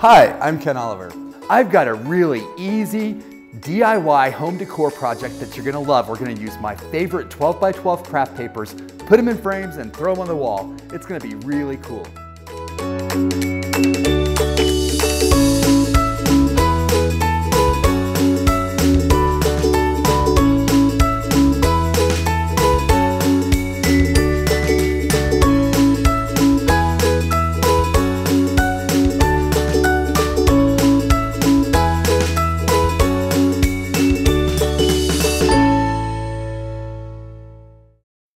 Hi, I'm Ken Oliver. I've got a really easy DIY home decor project that you're gonna love. We're gonna use my favorite 12 by 12 craft papers, put them in frames and throw them on the wall. It's gonna be really cool.